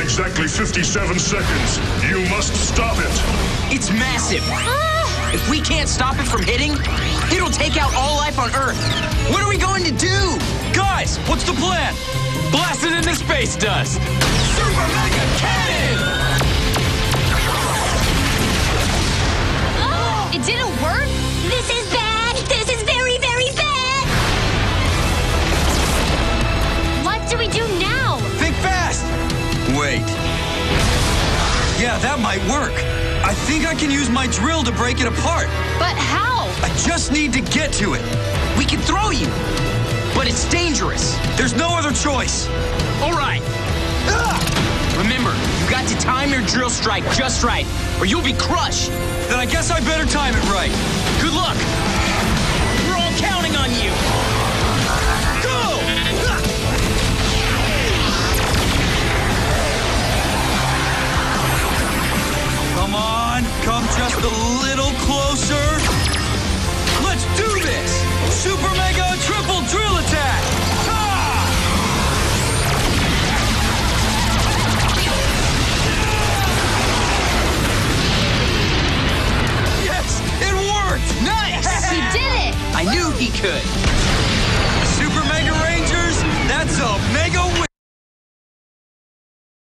exactly 57 seconds. You must stop it. It's massive. Ah. If we can't stop it from hitting, it'll take out all life on Earth. What are we going to do? Guys, what's the plan? Blast it into space dust! Super Mega Cannon! Oh, it didn't work? This is Yeah, that might work. I think I can use my drill to break it apart. But how? I just need to get to it. We can throw you, but it's dangerous. There's no other choice. All right. Ah! Remember, you got to time your drill strike just right, or you'll be crushed. Then I guess I better time it right. Good luck. a little closer. Let's do this! Super Mega Triple Drill Attack! Yes, it worked! Nice! He did it! I knew he could. Super Mega Rangers, that's a mega win!